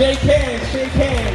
Shake hands, shake hands.